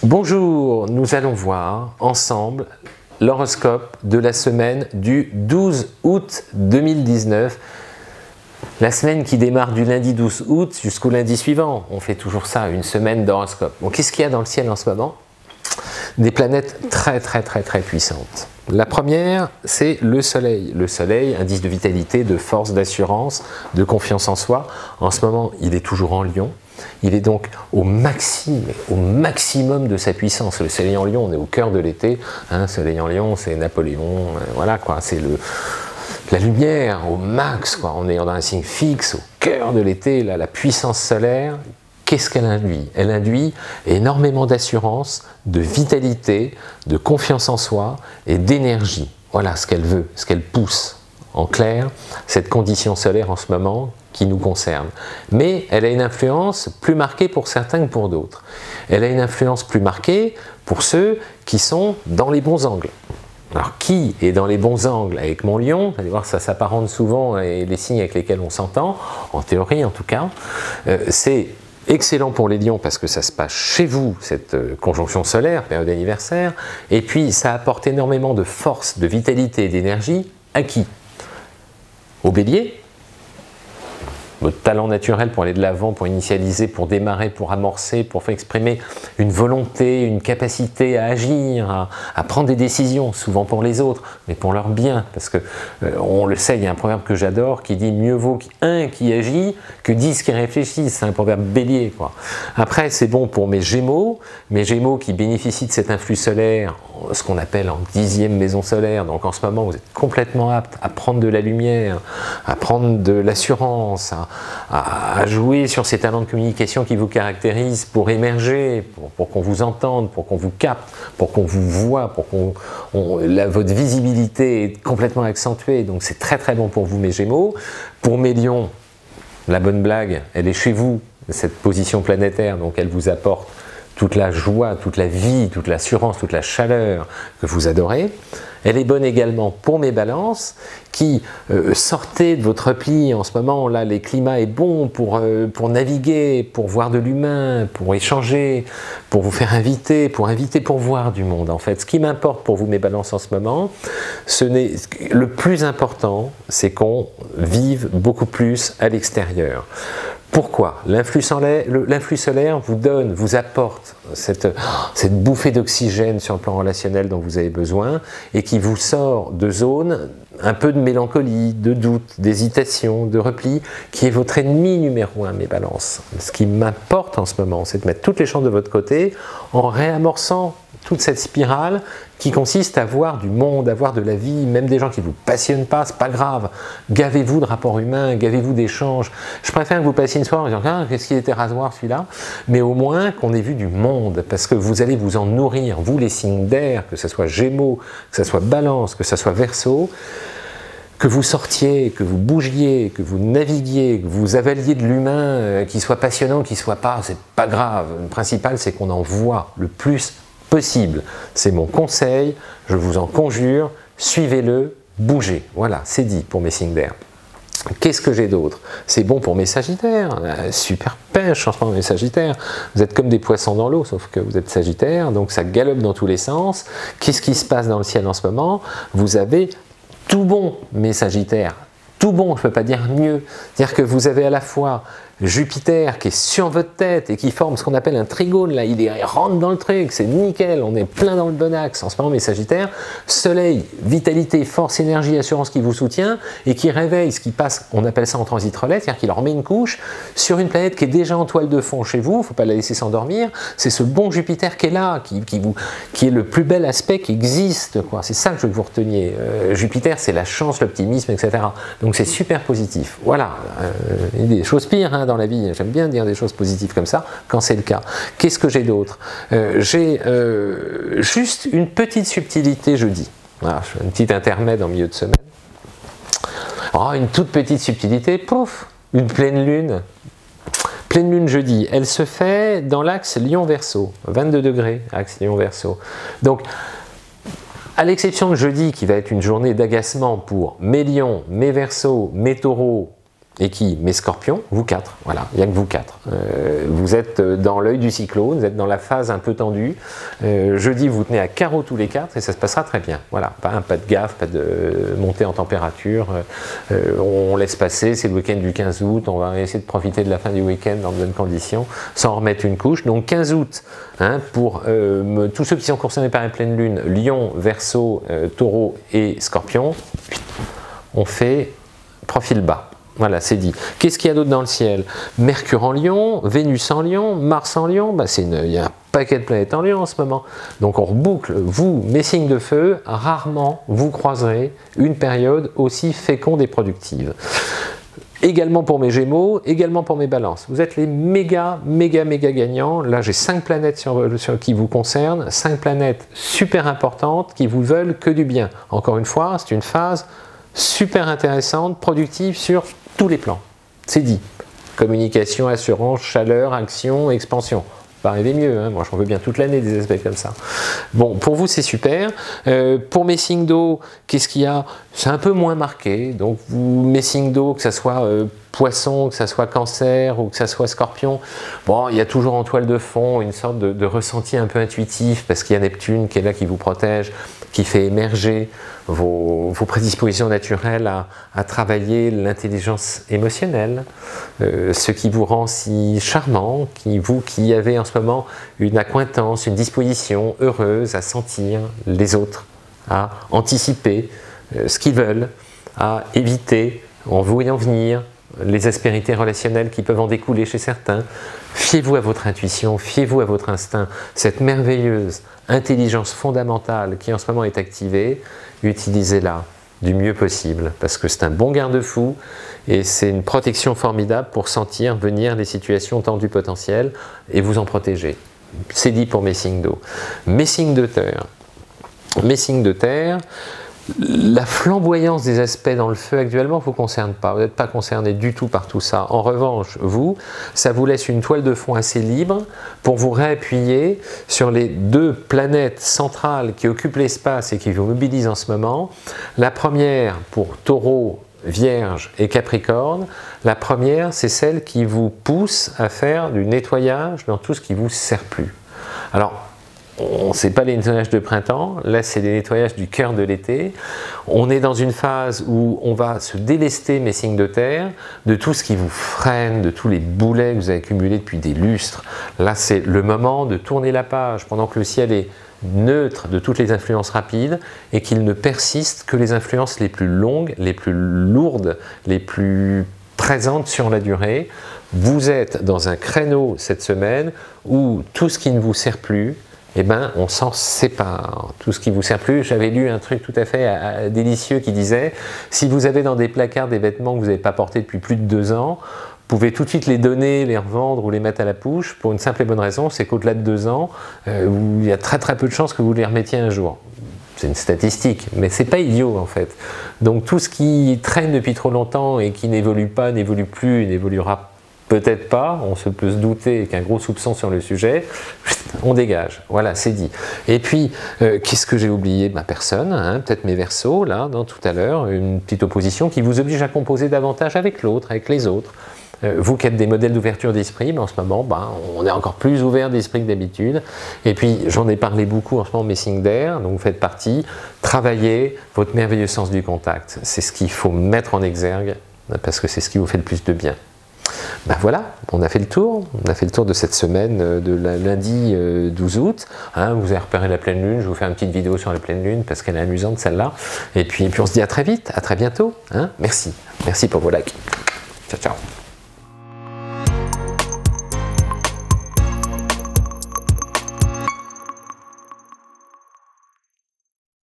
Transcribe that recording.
Bonjour, nous allons voir ensemble l'horoscope de la semaine du 12 août 2019. La semaine qui démarre du lundi 12 août jusqu'au lundi suivant. On fait toujours ça, une semaine d'horoscope. Bon, qu'est-ce qu'il y a dans le ciel en ce moment? Des planètes très très très très puissantes. La première, c'est le Soleil. Le Soleil, indice de vitalité, de force, d'assurance, de confiance en soi. En ce moment, il est toujours en Lion. Il est donc au maximum, au maximum de sa puissance. Le soleil en lion, on est au cœur de l'été. Hein, soleil en lion, c'est Napoléon, euh, voilà quoi, c'est la lumière au max, on est dans un signe fixe, au cœur de l'été, la puissance solaire, qu'est-ce qu'elle induit? Elle induit énormément d'assurance, de vitalité, de confiance en soi et d'énergie. Voilà ce qu'elle veut, ce qu'elle pousse. En clair, cette condition solaire en ce moment qui nous concerne. Mais elle a une influence plus marquée pour certains que pour d'autres. Elle a une influence plus marquée pour ceux qui sont dans les bons angles. Alors qui est dans les bons angles avec mon lion? Vous allez voir, ça s'apparente souvent et les signes avec lesquels on s'entend, en théorie en tout cas. Euh, c'est excellent pour les lions parce que ça se passe chez vous, cette euh, conjonction solaire, période anniversaire, et puis ça apporte énormément de force, de vitalité et d'énergie à qui? Au bélier, votre talent naturel pour aller de l'avant, pour initialiser, pour démarrer, pour amorcer, pour faire exprimer une volonté, une capacité à agir, à, prendre des décisions, souvent pour les autres, mais pour leur bien. Parce que euh, on le sait, il y a un proverbe que j'adore qui dit mieux vaut un qui agit que dix qui réfléchissent. C'est un proverbe bélier. Après, c'est bon pour mes gémeaux, mes gémeaux qui bénéficient de cet influx solaire ce qu'on appelle en dixième maison solaire. Donc en ce moment, vous êtes complètement apte à prendre de la lumière, à prendre de l'assurance, jouer sur ces talents de communication qui vous caractérisent pour émerger, pour, qu'on vous entende, pour qu'on vous capte, pour qu'on vous voit, pour qu'on votre visibilité est complètement accentuée. Donc c'est très très bon pour vous mes Gémeaux. Pour mes Lions, la bonne blague, elle est chez vous, cette position planétaire, donc elle vous apporte toute la joie, toute la vie, toute l'assurance, toute la chaleur que vous adorez. Elle est bonne également pour mes balances qui euh, sortez de votre repli en ce moment. Là, les climats est bon pour, euh, pour naviguer, pour voir de l'humain, pour échanger, pour vous faire inviter, pour inviter pour voir du monde. En fait, ce qui m'importe pour vous mes balances en ce moment, ce n'est le plus important, c'est qu'on vive beaucoup plus à l'extérieur. Pourquoi L'influx solaire, vous donne, vous apporte cette, bouffée d'oxygène sur le plan relationnel dont vous avez besoin et qui vous sort de zones un peu de mélancolie, de doute, d'hésitation, de repli, qui est votre ennemi numéro un, mes balances. Ce qui m'importe en ce moment, c'est de mettre toutes les chances de votre côté en réamorçant toute cette spirale qui consiste à voir du monde, à voir de la vie, même des gens qui ne vous passionnent pas, c'est pas grave. Gavez-vous de rapports humains, gavez-vous d'échanges. Je préfère que vous passiez une soirée en disant ah, qu'est-ce qu'il était rasoir celui-là, mais au moins qu'on ait vu du monde, parce que vous allez vous en nourrir, vous les signes d'air, que ce soit Gémeaux, que ce soit Balance, que ce soit Verseau que vous sortiez, que vous bougiez, que vous naviguiez, que vous avaliez de l'humain, euh, qu'il soit passionnant, qu'il soit pas, c'est pas grave. Le principal, c'est qu'on en voit le plus C'est mon conseil, je vous en conjure, suivez-le, bougez. Voilà, c'est dit pour mes signes d'air. Qu'est-ce que j'ai d'autre? C'est bon pour mes sagittaires, euh, super pêche en ce mes sagittaires. Vous êtes comme des poissons dans l'eau, sauf que vous êtes sagittaire, donc ça galope dans tous les sens. Qu'est-ce qui se passe dans le ciel en ce moment? Vous avez tout bon, mes sagittaires, tout bon, je ne peux pas dire mieux. C'est-à-dire que vous avez à la fois Jupiter qui est sur votre tête et qui forme ce qu'on appelle un trigone, là, il, rentre dans le truc, c'est nickel, on est plein dans le bon axe en ce moment, mes Sagittaires. Soleil, vitalité, force, énergie, assurance qui vous soutient et qui réveille ce qui passe, on appelle ça en transit relais, c'est-à-dire qu'il leur met une couche sur une planète qui est déjà en toile de fond chez vous, il ne faut pas la laisser s'endormir. C'est ce bon Jupiter qui est là, qui est le plus bel aspect qui existe. C'est ça que je veux que vous reteniez. Euh, Jupiter, c'est la chance, l'optimisme, etc. Donc c'est super positif. Voilà, euh, il y a des choses pires. Hein, dans la vie. J'aime bien dire des choses positives comme ça quand c'est le cas. Qu'est-ce que j'ai d'autre? Euh, J'ai euh, juste une petite subtilité jeudi. Voilà, un petit intermède en milieu de semaine. Oh, une toute petite subtilité, pouf, une pleine lune. Pleine lune jeudi, elle se fait dans l'axe Lion-Verseau, 22 degrés, axe Lion-Verseau. Donc, à l'exception de jeudi, qui va être une journée d'agacement pour mes lions, mes versos, mes taureaux, Et qui Mes scorpions, vous quatre, voilà, il n'y a que vous quatre. Euh, vous êtes dans l'œil du cyclone, vous êtes dans la phase un peu tendue. Euh, jeudi, vous tenez à carreau tous les quatre et ça se passera très bien. Voilà, pas, de gaffe, pas de montée en température. Euh, on laisse passer, c'est le week-end du 15 août, on va essayer de profiter de la fin du week-end dans de bonnes conditions, sans remettre une couche. Donc 15 août, hein, pour tous ceux qui sont concernés par la pleine lune, Lion, Verseau, Taureau et Scorpion, on fait profil bas. Voilà, c'est dit. Qu'est-ce qu'il y a d'autre dans le ciel? Mercure en lion, Vénus en lion, Mars en lion, bah il y a un paquet de planètes en lion en ce moment. Donc on reboucle, vous, mes signes de feu, rarement vous croiserez une période aussi féconde et productive. Également pour mes Gémeaux, également pour mes Balances. Vous êtes les méga, méga, méga gagnants. Là, j'ai cinq planètes qui vous concernent, cinq planètes super importantes qui vous veulent que du bien. Encore une fois, c'est une phase super intéressante, productive sur tous les plans. C'est dit. Communication, assurance, chaleur, action, expansion. Pas arriver mieux, hein. moi j'en veux bien toute l'année des aspects comme ça. Bon, pour vous c'est super. Euh, pour mes signes d'eau, qu'est-ce qu'il y a? C'est un peu moins marqué. Donc vous, mes signes d'eau, que ce soit euh, poisson, que ce soit cancer ou que ce soit scorpion, bon, il y a toujours en toile de fond une sorte de ressenti un peu intuitif parce qu'il y a Neptune qui est là qui vous protège, qui fait émerger vos, prédispositions naturelles à, travailler l'intelligence émotionnelle, euh, ce qui vous rend si charmant, qui, vous qui avez en ce moment une accointance, une disposition heureuse à sentir les autres, à anticiper euh, ce qu'ils veulent, à éviter en voyant venir les aspérités relationnelles qui peuvent en découler chez certains. Fiez-vous à votre intuition, fiez-vous à votre instinct, cette merveilleuse intelligence fondamentale qui en ce moment est activée, utilisez-la du mieux possible, parce que c'est un bon garde-fou et c'est une protection formidable pour sentir venir les situations tendues potentielles et vous en protéger. C'est dit pour mes signes d'eau. Mes signes de terre. Mes signes de terre, la flamboyance des aspects dans le feu actuellement ne vous concerne pas. Vous n'êtes pas concerné du tout par tout ça. En revanche, vous, ça vous laisse une toile de fond assez libre pour vous réappuyer sur les deux planètes centrales qui occupent l'espace et qui vous mobilisent en ce moment. La première pour Taureau, Vierge et Capricorne. La première, c'est celle qui vous pousse à faire du nettoyage dans tout ce qui vous sert plus. Alors, c'est pas les nettoyages de printemps, là c'est des nettoyages du cœur de l'été. On est dans une phase où on va se délester, mes signes de terre, de tout ce qui vous freine, de tous les boulets que vous avez accumulés depuis des lustres. Là c'est le moment de tourner la page pendant que le ciel est neutre de toutes les influences rapides et qu'il ne persiste que les influences les plus longues, les plus lourdes, les plus présentes sur la durée. Vous êtes dans un créneau cette semaine où tout ce qui ne vous sert plus, eh ben, on s'en sépare. Tout ce qui vous sert plus, j'avais lu un truc tout à fait euh, délicieux qui disait, si vous avez dans des placards des vêtements que vous n'avez pas portés depuis plus de deux ans, vous pouvez tout de suite les donner, les revendre ou les mettre à la pouche pour une simple et bonne raison, c'est qu'au-delà de deux ans, euh, il y a très très peu de chances que vous les remettiez un jour. C'est une statistique, mais c'est pas idiot en fait. Donc tout ce qui traîne depuis trop longtemps et qui n'évolue pas, n'évolue plus, n'évoluera peut-être pas, on se peut se douter qu'un gros soupçon sur le sujet, on dégage. Voilà, c'est dit. Et puis, euh, qu'est-ce que j'ai oublié? Ma personne, hein, peut-être mes versos, là, dans, tout à l'heure, une petite opposition qui vous oblige à composer davantage avec l'autre, avec les autres. Euh, vous qui êtes des modèles d'ouverture d'esprit, en ce moment, ben, on est encore plus ouvert d'esprit que d'habitude. Et puis, j'en ai parlé beaucoup en ce moment, mes signes d'air, donc vous faites partie. Travaillez votre merveilleux sens du contact. C'est ce qu'il faut mettre en exergue, parce que c'est ce qui vous fait le plus de bien. Ben voilà, on a fait le tour. On a fait le tour de cette semaine euh, de lundi 12 euh, août. Hein, vous avez repéré la pleine lune. Je vous fais une petite vidéo sur la pleine lune parce qu'elle est amusante celle-là. Et puis, on se dit à très vite, à très bientôt. Hein. Merci. Merci pour vos likes. Ciao, ciao.